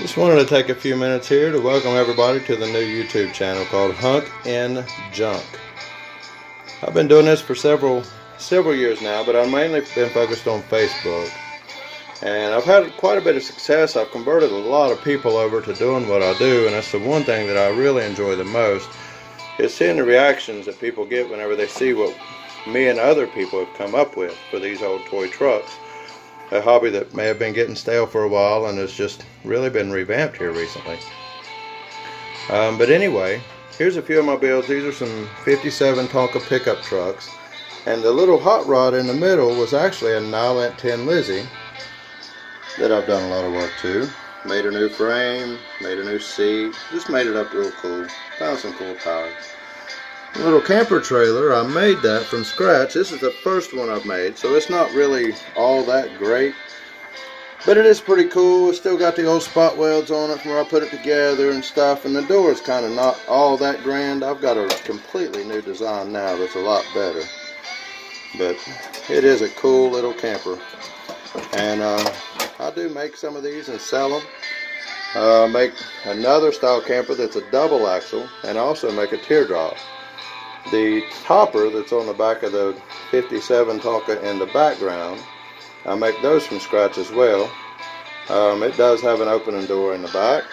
Just wanted to take a few minutes here to welcome everybody to the new YouTube channel called Hunk and Junk. I've been doing this for several several years now, but I've mainly been focused on Facebook. And I've had quite a bit of success. I've converted a lot of people over to doing what I do, and that's the one thing that I really enjoy the most is seeing the reactions that people get whenever they see what me and other people have come up with for these old toy trucks a hobby that may have been getting stale for a while and has just really been revamped here recently. Um, but anyway, here's a few of my builds. These are some 57 Tonka pickup trucks. And the little hot rod in the middle was actually a Nylint Tin Lizzie that I've done a lot of work to. Made a new frame, made a new seat, just made it up real cool. Found some cool tires little camper trailer. I made that from scratch. This is the first one I've made, so it's not really all that great. But it is pretty cool. It's still got the old spot welds on it from where I put it together and stuff. And the door is kind of not all that grand. I've got a completely new design now that's a lot better. But it is a cool little camper. And uh, I do make some of these and sell them. Uh, make another style camper that's a double axle and also make a teardrop. The topper that's on the back of the 57 Tonka in the background, I make those from scratch as well. Um, it does have an opening door in the back.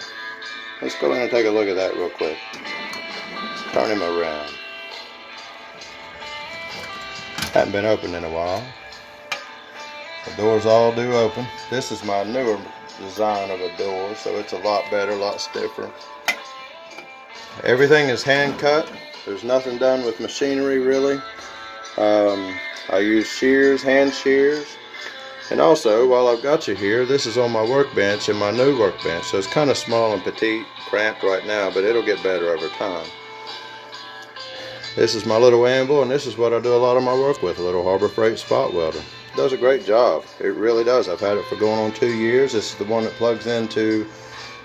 Let's go in and take a look at that real quick. Turn him around. Hadn't been opened in a while. The doors all do open. This is my newer design of a door, so it's a lot better, a lot stiffer. Everything is hand cut. There's nothing done with machinery really. Um, I use shears, hand shears. And also, while I've got you here, this is on my workbench and my new workbench. So it's kind of small and petite, cramped right now, but it'll get better over time. This is my little anvil, and this is what I do a lot of my work with, a little Harbor Freight spot welder. It does a great job. It really does. I've had it for going on two years. This is the one that plugs into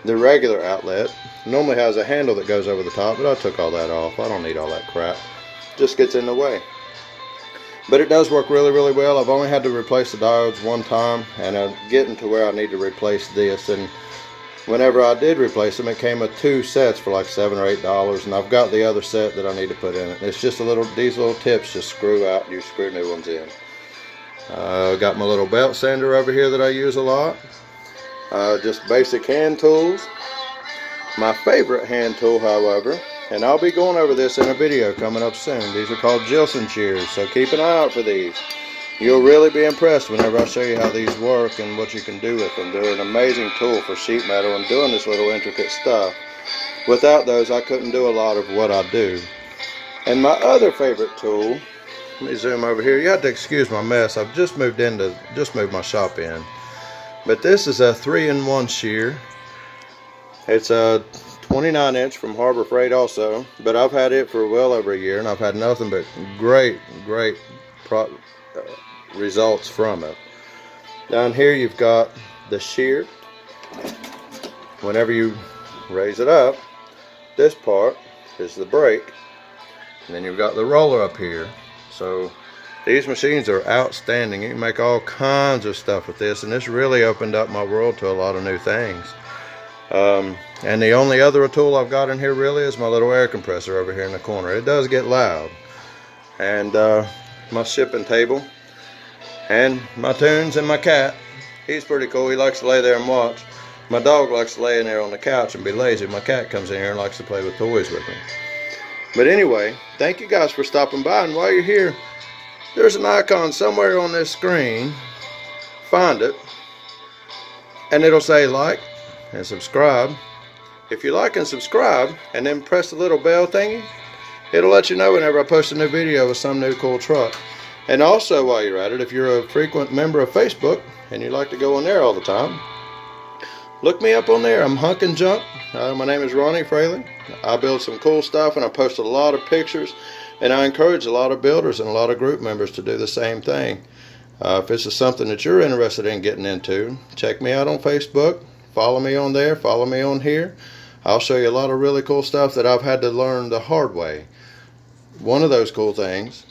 the regular outlet normally has a handle that goes over the top, but I took all that off. I don't need all that crap. Just gets in the way. But it does work really, really well. I've only had to replace the diodes one time, and I'm getting to where I need to replace this. And whenever I did replace them, it came with two sets for like seven or eight dollars, and I've got the other set that I need to put in it. It's just a little, these little tips just screw out, and you screw new ones in. Uh, got my little belt sander over here that I use a lot. Uh, just basic hand tools. My favorite hand tool, however, and I'll be going over this in a video coming up soon. These are called Jilson shears, so keep an eye out for these. You'll really be impressed whenever I show you how these work and what you can do with them. They're an amazing tool for sheet metal and doing this little intricate stuff. Without those, I couldn't do a lot of what I do. And my other favorite tool, let me zoom over here. You have to excuse my mess. I've just moved into, just moved my shop in. But this is a three-in-one shear. It's a 29 inch from Harbor Freight also, but I've had it for well over a year and I've had nothing but great, great uh, results from it. Down here you've got the shear. Whenever you raise it up, this part is the brake. And then you've got the roller up here. So these machines are outstanding. You can make all kinds of stuff with this, and this really opened up my world to a lot of new things. Um, and the only other tool I've got in here really is my little air compressor over here in the corner. It does get loud. And uh, my shipping table, and my tunes, and my cat. He's pretty cool. He likes to lay there and watch. My dog likes to lay in there on the couch and be lazy. My cat comes in here and likes to play with toys with me. But anyway, thank you guys for stopping by. And while you're here, there's an icon somewhere on this screen. Find it. And it'll say like and subscribe. If you like and subscribe and then press the little bell thingy, it'll let you know whenever I post a new video with some new cool truck. And also while you're at it, if you're a frequent member of Facebook and you like to go on there all the time, look me up on there. I'm Hunk in Junk. Uh, my name is Ronnie Fraley. I build some cool stuff and I post a lot of pictures and I encourage a lot of builders and a lot of group members to do the same thing. Uh, if this is something that you're interested in getting into, check me out on Facebook. Follow me on there. Follow me on here. I'll show you a lot of really cool stuff that I've had to learn the hard way. One of those cool things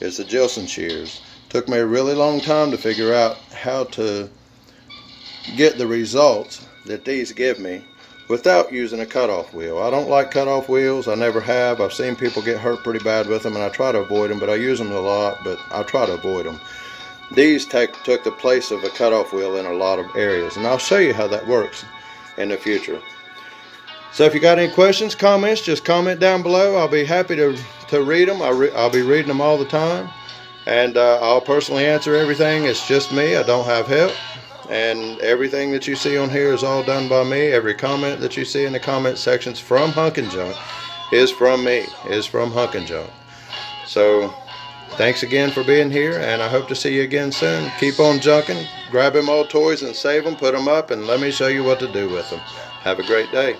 is the Jilson shears. Took me a really long time to figure out how to get the results that these give me without using a cutoff wheel. I don't like cutoff wheels. I never have. I've seen people get hurt pretty bad with them and I try to avoid them, but I use them a lot, but I try to avoid them. These take, took the place of a cutoff wheel in a lot of areas and I'll show you how that works in the future. So if you got any questions, comments, just comment down below. I'll be happy to, to read them. I'll, re I'll be reading them all the time. And uh, I'll personally answer everything. It's just me. I don't have help. And everything that you see on here is all done by me. Every comment that you see in the comment sections from Hunk and Junk is from me, is from Hunk and Junk. So thanks again for being here, and I hope to see you again soon. Keep on junking, grab them old toys and save them, put them up, and let me show you what to do with them. Have a great day.